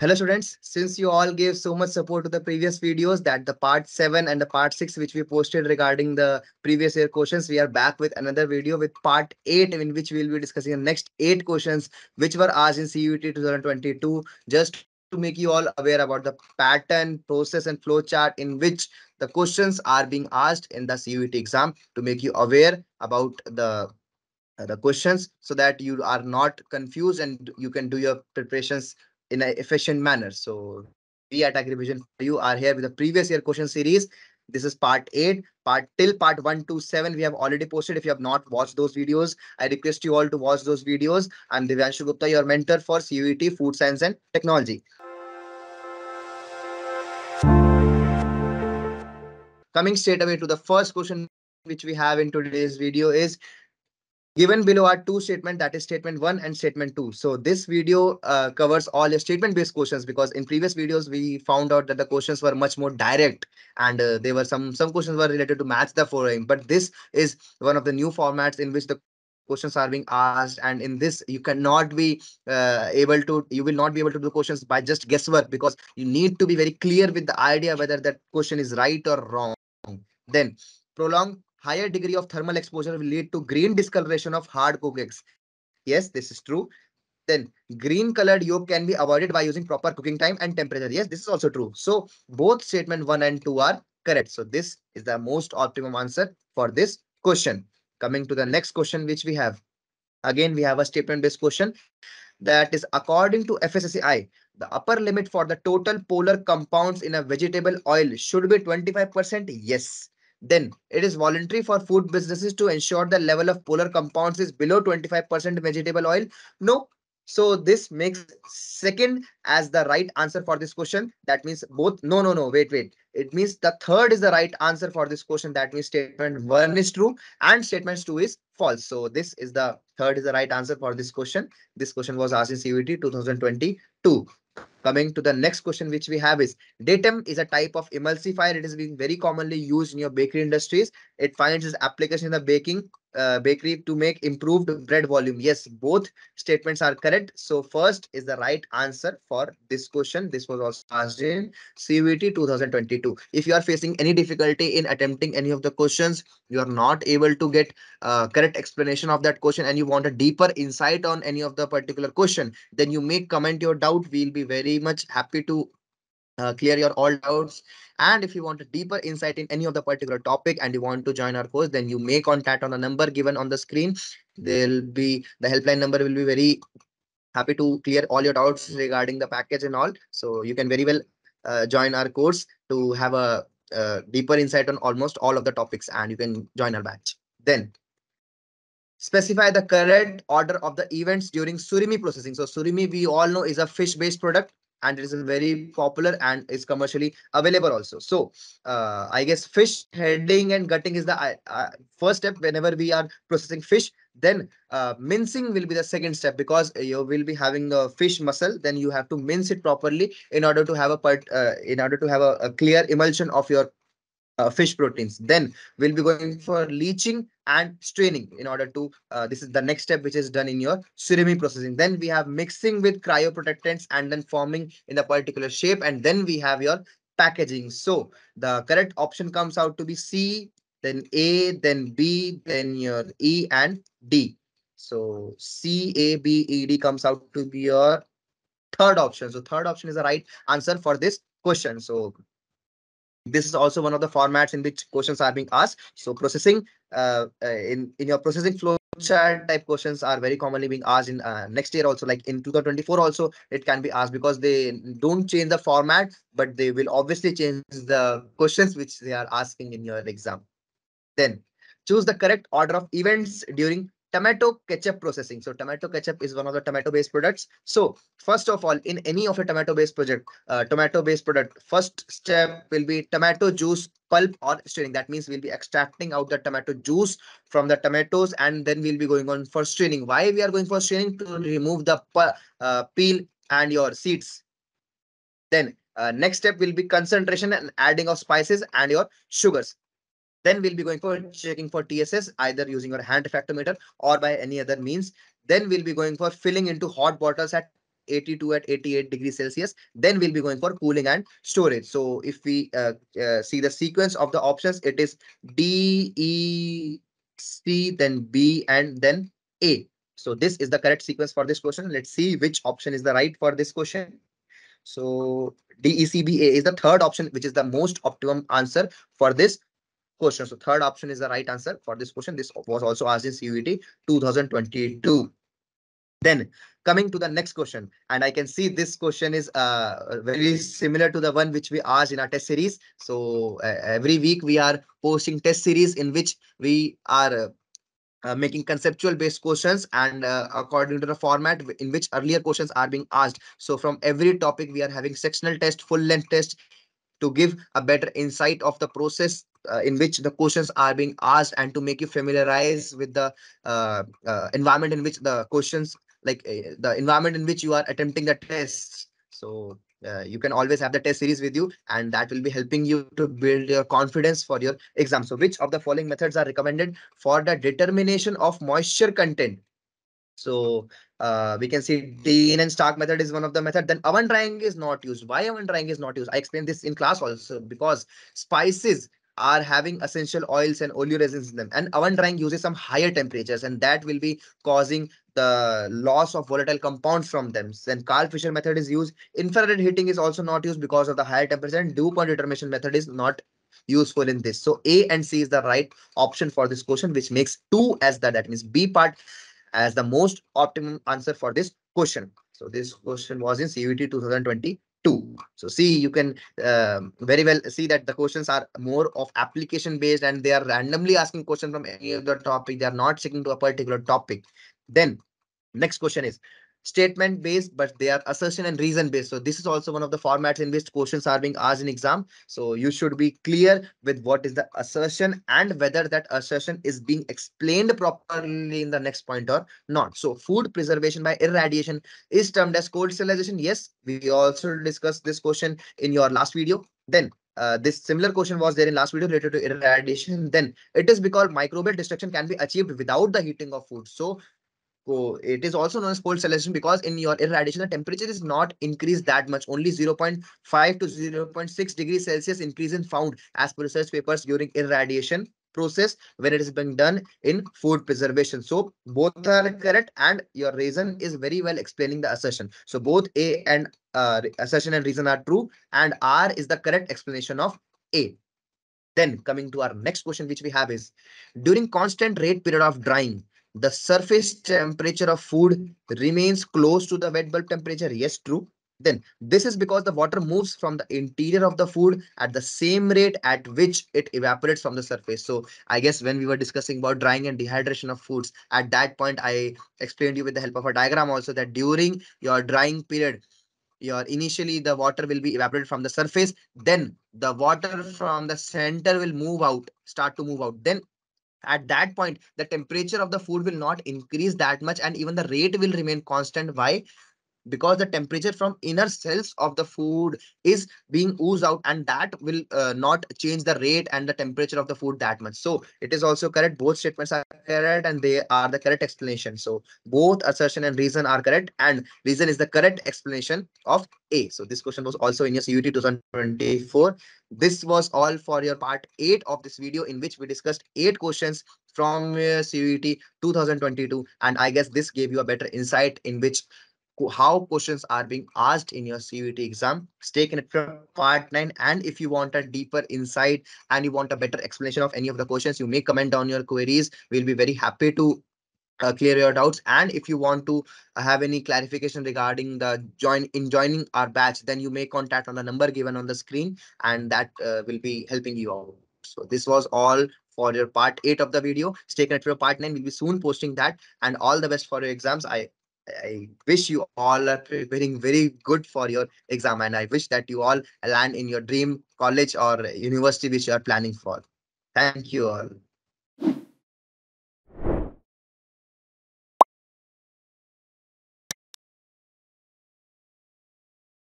Hello students, since you all gave so much support to the previous videos that the part 7 and the part 6 which we posted regarding the previous year questions, we are back with another video with part 8 in which we will be discussing the next 8 questions which were asked in CUET 2022 just to make you all aware about the pattern, process and flow chart in which the questions are being asked in the CUET exam to make you aware about the the questions so that you are not confused and you can do your preparations in an efficient manner. So we at AgriVision4U are here with the previous year question series. This is part 8. Part till part 1 to 7 we have already posted. If you have not watched those videos, I request you all to watch those videos. I'm Divyanshu Gupta, your mentor for CUET, Food Science and Technology. Coming straight away to the first question which we have in today's video is Given below are two statements, that is statement one and statement two. So this video uh, covers all the statement-based questions because in previous videos, we found out that the questions were much more direct and uh, there were some, some questions were related to match the following. But this is one of the new formats in which the questions are being asked and in this you cannot be uh, able to you will not be able to do questions by just guesswork because you need to be very clear with the idea whether that question is right or wrong then prolong higher degree of thermal exposure will lead to green discoloration of hard cooked eggs. Yes, this is true. Then green colored yolk can be avoided by using proper cooking time and temperature. Yes, this is also true. So both statement one and two are correct. So this is the most optimum answer for this question. Coming to the next question which we have. Again, we have a statement based question that is according to FSSAI, the upper limit for the total polar compounds in a vegetable oil should be 25%. Yes. Then it is voluntary for food businesses to ensure the level of polar compounds is below 25% vegetable oil. No. So this makes second as the right answer for this question. That means both. No, no, no. Wait, wait. It means the third is the right answer for this question. That means statement one is true and statement two is false. So this is the third is the right answer for this question. This question was asked in CUET 2022. Coming to the next question which we have is DATEM is a type of emulsifier. It is being very commonly used in your bakery industries. It finds its application in the baking uh, bakery to make improved bread volume. Yes, both statements are correct. So first is the right answer for this question. This was also asked in CUET 2022. If you are facing any difficulty in attempting any of the questions, you are not able to get uh, correct explanation of that question and you want a deeper insight on any of the particular question, then you may comment your doubt. We'll be very much happy to uh, clear your all doubts. And if you want a deeper insight in any of the particular topic and you want to join our course, then you may contact on the number given on the screen. There'll be the helpline number will be very happy to clear all your doubts regarding the package and all. So you can very well uh, join our course to have a, a deeper insight on almost all of the topics and you can join our batch. Then specify the correct order of the events during surimi processing. So surimi, we all know is a fish-based product and it is very popular and is commercially available also. So uh, I guess fish heading and gutting is the uh, first step whenever we are processing fish. Then uh, mincing will be the second step because you will be having a fish muscle. Then you have to mince it properly in order to have a part, uh, in order to have a, a clear emulsion of your uh, fish proteins. Then we'll be going for leaching and straining in order to, uh, this is the next step which is done in your surimi processing. Then we have mixing with cryoprotectants and then forming in a particular shape. And then we have your packaging. So the correct option comes out to be C, then A, then B, then your E and D. So C, A, B, E, D comes out to be your third option. So third option is the right answer for this question. So this is also one of the formats in which questions are being asked. So processing uh, uh, in, in your processing flow chart type questions are very commonly being asked in uh, next year also like in 2024 also it can be asked because they don't change the format but they will obviously change the questions which they are asking in your exam then choose the correct order of events during tomato ketchup processing. So tomato ketchup is one of the tomato based products. So first of all, in any of a tomato based project, uh, tomato based product, first step will be tomato juice pulp or straining. That means we'll be extracting out the tomato juice from the tomatoes and then we'll be going on for straining. Why we are going for straining? To remove the uh, peel and your seeds. Then uh, next step will be concentration and adding of spices and your sugars. Then we'll be going for checking for TSS, either using our hand refractometer or by any other means. Then we'll be going for filling into hot bottles at 82 at 88 degrees Celsius, then we'll be going for cooling and storage. So if we uh, uh, see the sequence of the options, it is D, E, C, then B, and then A. So this is the correct sequence for this question. Let's see which option is the right for this question. So DECBA is the third option, which is the most optimum answer for this question. So third option is the right answer for this question. This was also asked in CUET 2022. Then coming to the next question, and I can see this question is uh, very similar to the one which we asked in our test series. So uh, every week we are posting test series in which we are uh, uh, making conceptual based questions and uh, according to the format in which earlier questions are being asked. So from every topic, we are having sectional test, full length test to give a better insight of the process uh, in which the questions are being asked and to make you familiarize with the uh, uh, environment in which the questions like uh, the environment in which you are attempting the tests. So uh, you can always have the test series with you and that will be helping you to build your confidence for your exam. So which of the following methods are recommended for the determination of moisture content? So uh, we can see Dean and Stark method is one of the method. Then oven drying is not used. Why oven drying is not used? I explained this in class also because spices are having essential oils and oleoresins in them. And oven drying uses some higher temperatures and that will be causing the loss of volatile compounds from them. Then Karl Fischer method is used. Infrared heating is also not used because of the higher temperature and dew point determination method is not useful in this. So a and c is the right option for this question which makes two as that that means b part as the most optimum answer for this question. So this question was in CUET 2020 2. So see, you can uh, very well see that the questions are more of application based and they are randomly asking question from any other topic. They are not sticking to a particular topic. Then next question is statement based, but they are assertion and reason based. So this is also one of the formats in which questions are being asked in exam. So you should be clear with what is the assertion and whether that assertion is being explained properly in the next point or not. So food preservation by irradiation is termed as cold sterilization. Yes, we also discussed this question in your last video. Then uh, this similar question was there in last video related to irradiation. Then it is because microbial destruction can be achieved without the heating of food. So it is also known as cold sterilization because in your irradiation, the temperature is not increased that much. Only 0.5 to 0.6 degrees Celsius increase in found as per research papers during irradiation process when it is being done in food preservation. So both are correct and your reason is very well explaining the assertion. So both A and uh, assertion and reason are true and R is the correct explanation of A. Then coming to our next question which we have is during constant rate period of drying, the surface temperature of food remains close to the wet bulb temperature. Yes, true. Then this is because the water moves from the interior of the food at the same rate at which it evaporates from the surface. So I guess when we were discussing about drying and dehydration of foods, at that point, I explained you with the help of a diagram also that during your drying period, your initially the water will be evaporated from the surface. Then the water from the center will move out, start to move out. Then at that point the temperature of the food will not increase that much and even the rate will remain constant. Why because the temperature from inner cells of the food is being oozed out and that will uh, not change the rate and the temperature of the food that much. So it is also correct. Both statements are correct and they are the correct explanation. So both assertion and reason are correct and reason is the correct explanation of a. So this question was also in your CUET 2024 this was all for your part 8 of this video in which we discussed 8 questions from uh, CUET 2022 and I guess this gave you a better insight in which how questions are being asked in your CUET exam. Stay connected from part 9 and if you want a deeper insight and you want a better explanation of any of the questions, you may comment down your queries. We'll be very happy to uh, clear your doubts. And if you want to have any clarification regarding the join in joining our batch then you may contact on the number given on the screen and that uh, will be helping you out. So this was all for your part 8 of the video. Stay connected for part 9 we'll be soon posting that. And all the best for your exams. I I wish you all are preparing very good for your exam and I wish that you all land in your dream college or university which you are planning for. Thank you all.